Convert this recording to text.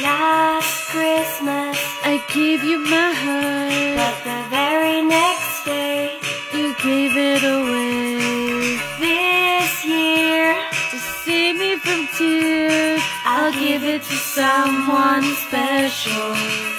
Last Christmas, I gave you my heart, but the very next day, you gave it away. this year, To save me from tears, I'll give it to someone special.